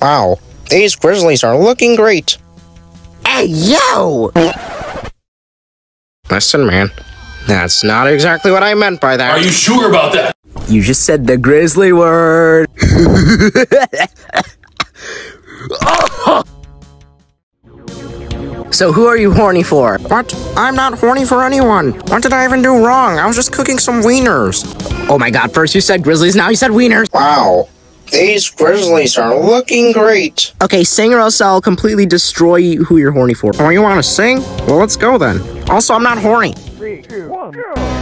Wow, these grizzlies are looking great. Hey, yo! Listen, man, that's not exactly what I meant by that. Are you sure about that? You just said the grizzly word. so who are you horny for? What? I'm not horny for anyone. What did I even do wrong? I was just cooking some wieners. Oh my god, first you said grizzlies, now you said wieners. Wow, these grizzlies are looking great. Okay, sing or else I'll completely destroy who you're horny for. Oh, you want to sing? Well, let's go then. Also, I'm not horny. Three, two, one, go!